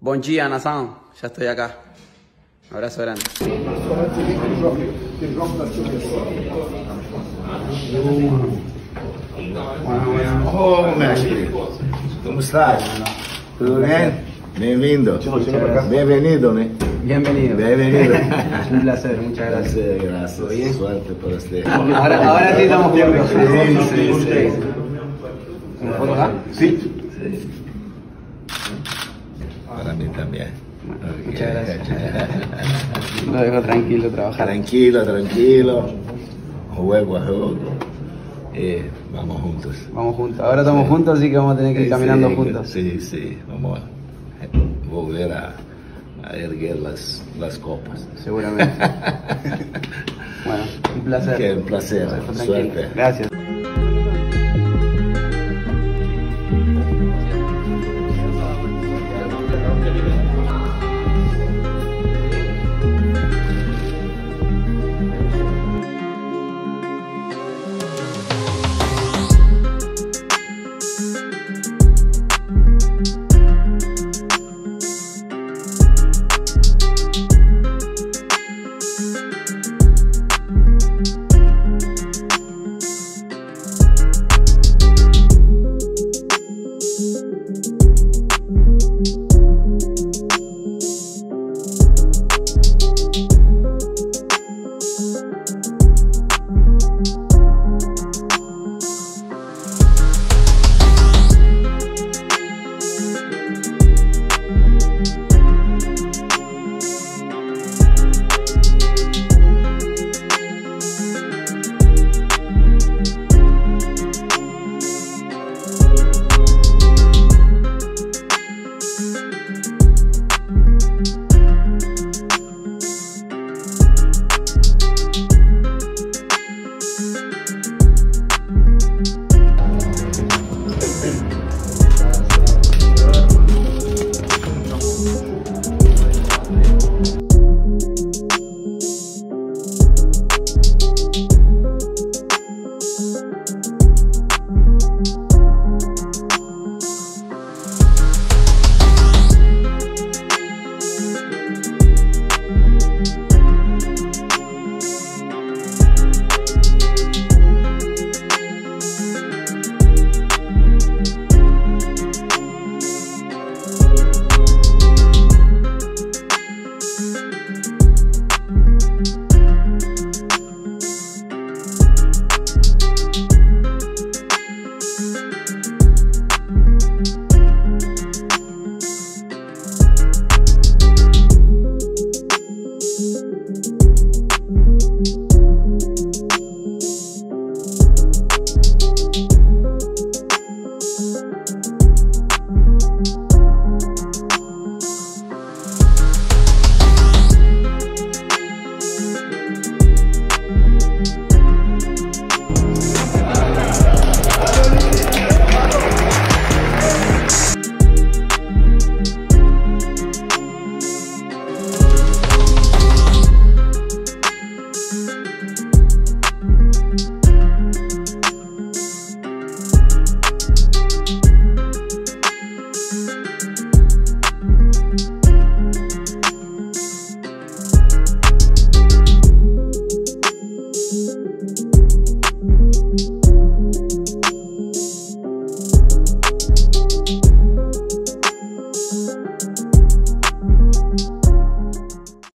Dia, nação. Ya estoy acá. Un abrazo grande. Oh, mestre, como estás? Tudo bem? Bem-vindo. Bem-vindo, né? Bienvenido. Bienvenido. Un placer, muchas gracias. Gracias? Suerte para usted. Ahora, ahora sí estamos juntos. Sí, sí, sí. ¿Una foto acá? Sí. Para mí también. Muchas gracias. Lo dejo tranquilo trabajar. Tranquilo, tranquilo. Juego a juego. Eh, vamos juntos. Vamos juntos. Ahora estamos juntos, así que vamos a tener que ir caminando Sí, juntos. Sí, sí. Vamos a volver a, a erguer las, las copas. Seguramente. bueno, un placer. Que un placer. Suerte. Gracias.